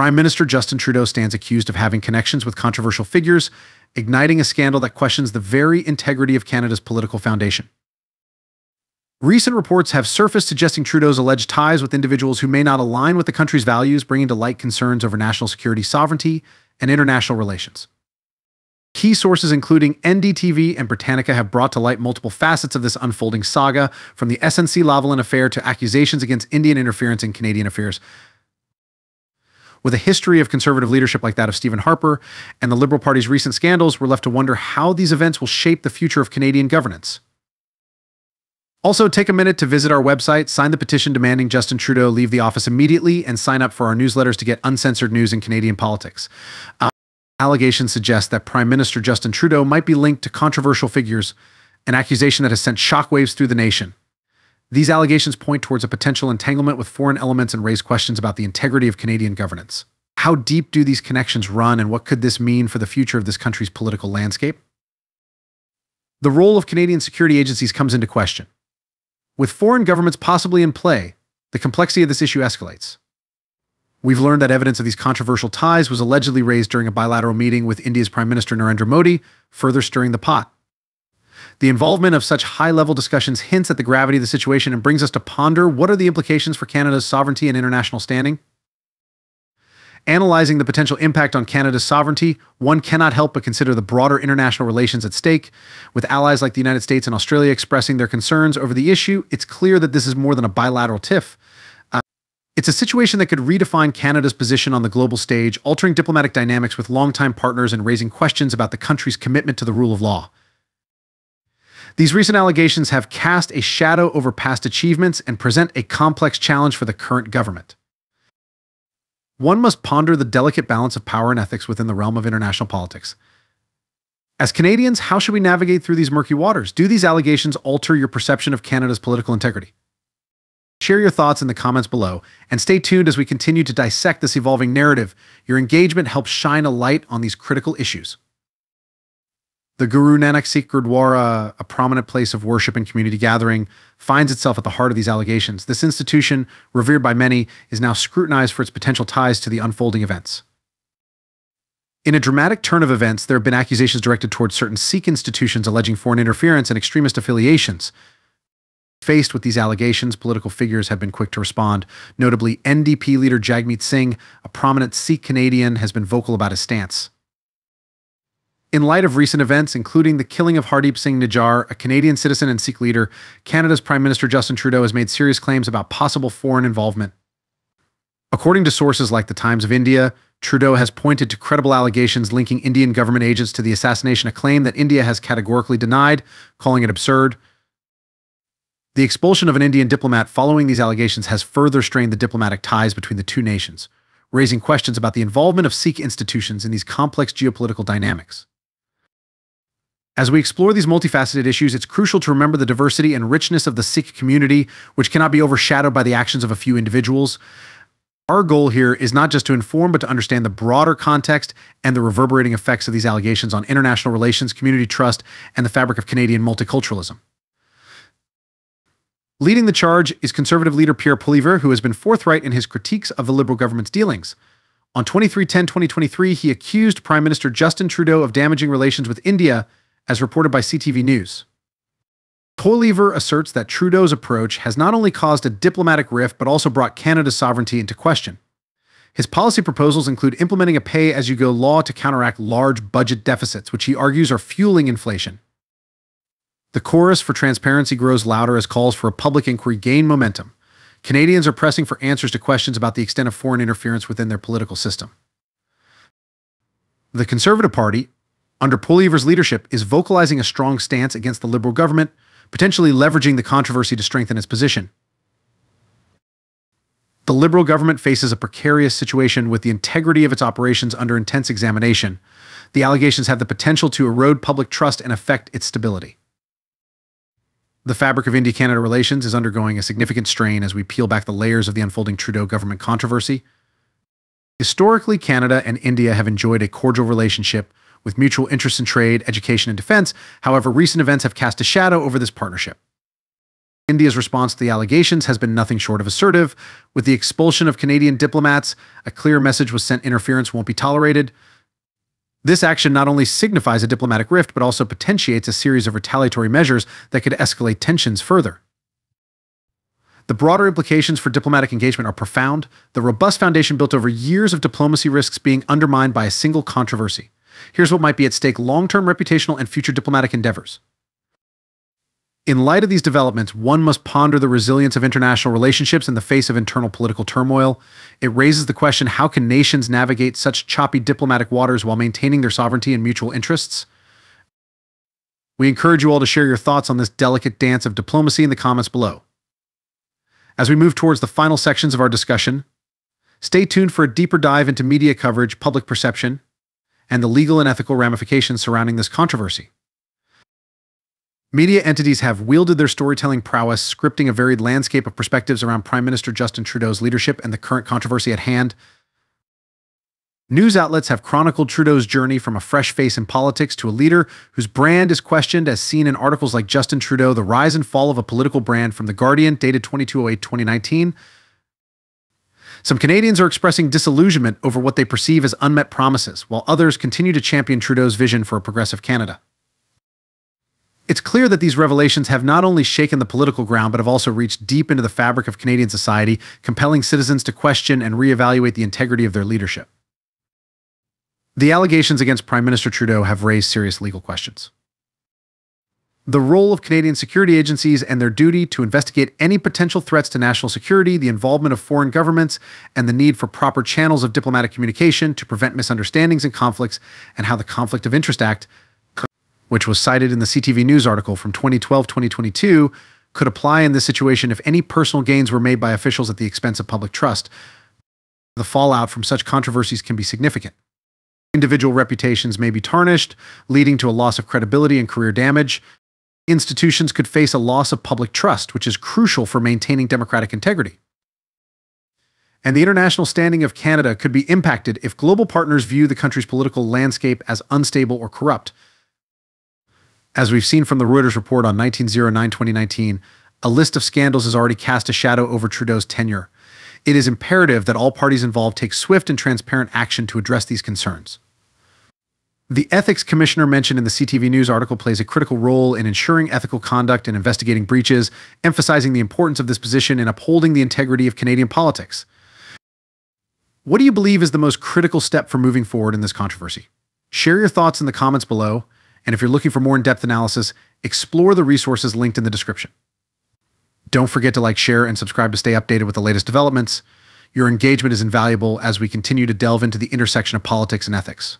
Prime Minister Justin Trudeau stands accused of having connections with controversial figures, igniting a scandal that questions the very integrity of Canada's political foundation. Recent reports have surfaced suggesting Trudeau's alleged ties with individuals who may not align with the country's values, bringing to light concerns over national security sovereignty and international relations. Key sources, including NDTV and Britannica, have brought to light multiple facets of this unfolding saga, from the SNC Lavalin affair to accusations against Indian interference in Canadian affairs. With a history of conservative leadership like that of Stephen Harper and the Liberal Party's recent scandals, we're left to wonder how these events will shape the future of Canadian governance. Also, take a minute to visit our website, sign the petition demanding Justin Trudeau leave the office immediately, and sign up for our newsletters to get uncensored news in Canadian politics. Uh, Allegations suggest that Prime Minister Justin Trudeau might be linked to controversial figures, an accusation that has sent shockwaves through the nation. These allegations point towards a potential entanglement with foreign elements and raise questions about the integrity of Canadian governance. How deep do these connections run, and what could this mean for the future of this country's political landscape? The role of Canadian security agencies comes into question. With foreign governments possibly in play, the complexity of this issue escalates. We've learned that evidence of these controversial ties was allegedly raised during a bilateral meeting with India's Prime Minister Narendra Modi, further stirring the pot. The involvement of such high level discussions hints at the gravity of the situation and brings us to ponder what are the implications for Canada's sovereignty and international standing? Analyzing the potential impact on Canada's sovereignty, one cannot help but consider the broader international relations at stake. With allies like the United States and Australia expressing their concerns over the issue, it's clear that this is more than a bilateral tiff. Uh, it's a situation that could redefine Canada's position on the global stage, altering diplomatic dynamics with longtime partners and raising questions about the country's commitment to the rule of law. These recent allegations have cast a shadow over past achievements and present a complex challenge for the current government. One must ponder the delicate balance of power and ethics within the realm of international politics. As Canadians, how should we navigate through these murky waters? Do these allegations alter your perception of Canada's political integrity? Share your thoughts in the comments below, and stay tuned as we continue to dissect this evolving narrative. Your engagement helps shine a light on these critical issues. The Guru Nanak Sikh Gurdwara, a prominent place of worship and community gathering, finds itself at the heart of these allegations. This institution, revered by many, is now scrutinized for its potential ties to the unfolding events. In a dramatic turn of events, there have been accusations directed towards certain Sikh institutions alleging foreign interference and extremist affiliations. Faced with these allegations, political figures have been quick to respond. Notably, NDP leader Jagmeet Singh, a prominent Sikh Canadian, has been vocal about his stance. In light of recent events, including the killing of Hardeep Singh Nijjar, a Canadian citizen and Sikh leader, Canada's Prime Minister Justin Trudeau has made serious claims about possible foreign involvement. According to sources like the Times of India, Trudeau has pointed to credible allegations linking Indian government agents to the assassination, a claim that India has categorically denied, calling it absurd. The expulsion of an Indian diplomat following these allegations has further strained the diplomatic ties between the two nations, raising questions about the involvement of Sikh institutions in these complex geopolitical dynamics. As we explore these multifaceted issues, it's crucial to remember the diversity and richness of the Sikh community, which cannot be overshadowed by the actions of a few individuals. Our goal here is not just to inform, but to understand the broader context and the reverberating effects of these allegations on international relations, community trust, and the fabric of Canadian multiculturalism. Leading the charge is Conservative leader Pierre Poilievre, who has been forthright in his critiques of the Liberal government's dealings. On 2310 2023, he accused Prime Minister Justin Trudeau of damaging relations with India, as reported by CTV News. Poilievre asserts that Trudeau's approach has not only caused a diplomatic rift, but also brought Canada's sovereignty into question. His policy proposals include implementing a pay as you go law to counteract large budget deficits, which he argues are fueling inflation. The chorus for transparency grows louder as calls for a public inquiry gain momentum. Canadians are pressing for answers to questions about the extent of foreign interference within their political system. The Conservative Party, under Poilievre's leadership, is vocalizing a strong stance against the Liberal government, potentially leveraging the controversy to strengthen its position. The Liberal government faces a precarious situation with the integrity of its operations under intense examination. The allegations have the potential to erode public trust and affect its stability. The fabric of India Canada relations is undergoing a significant strain as we peel back the layers of the unfolding Trudeau government controversy. Historically, Canada and India have enjoyed a cordial relationship with mutual interests in trade, education, and defense. However, recent events have cast a shadow over this partnership. India's response to the allegations has been nothing short of assertive. With the expulsion of Canadian diplomats, a clear message was sent interference won't be tolerated. This action not only signifies a diplomatic rift, but also potentiates a series of retaliatory measures that could escalate tensions further. The broader implications for diplomatic engagement are profound. The robust foundation built over years of diplomacy risks being undermined by a single controversy. Here's what might be at stake long term reputational and future diplomatic endeavors. In light of these developments, one must ponder the resilience of international relationships in the face of internal political turmoil. It raises the question how can nations navigate such choppy diplomatic waters while maintaining their sovereignty and mutual interests? We encourage you all to share your thoughts on this delicate dance of diplomacy in the comments below. As we move towards the final sections of our discussion, stay tuned for a deeper dive into media coverage, public perception, and the legal and ethical ramifications surrounding this controversy. Media entities have wielded their storytelling prowess, scripting a varied landscape of perspectives around Prime Minister Justin Trudeau's leadership and the current controversy at hand. News outlets have chronicled Trudeau's journey from a fresh face in politics to a leader whose brand is questioned, as seen in articles like Justin Trudeau, The Rise and Fall of a Political Brand from The Guardian, dated 2208 2019. Some Canadians are expressing disillusionment over what they perceive as unmet promises, while others continue to champion Trudeau's vision for a progressive Canada. It's clear that these revelations have not only shaken the political ground, but have also reached deep into the fabric of Canadian society, compelling citizens to question and reevaluate the integrity of their leadership. The allegations against Prime Minister Trudeau have raised serious legal questions. The role of Canadian security agencies and their duty to investigate any potential threats to national security, the involvement of foreign governments, and the need for proper channels of diplomatic communication to prevent misunderstandings and conflicts, and how the Conflict of Interest Act, which was cited in the CTV News article from 2012 2022, could apply in this situation if any personal gains were made by officials at the expense of public trust. The fallout from such controversies can be significant. Individual reputations may be tarnished, leading to a loss of credibility and career damage. Institutions could face a loss of public trust, which is crucial for maintaining democratic integrity. And the international standing of Canada could be impacted if global partners view the country's political landscape as unstable or corrupt. As we've seen from the Reuters report on 1909 2019, a list of scandals has already cast a shadow over Trudeau's tenure, it is imperative that all parties involved take swift and transparent action to address these concerns. The ethics commissioner mentioned in the CTV News article plays a critical role in ensuring ethical conduct and investigating breaches, emphasizing the importance of this position in upholding the integrity of Canadian politics. What do you believe is the most critical step for moving forward in this controversy? Share your thoughts in the comments below, and if you're looking for more in depth analysis, explore the resources linked in the description. Don't forget to like, share, and subscribe to stay updated with the latest developments. Your engagement is invaluable as we continue to delve into the intersection of politics and ethics.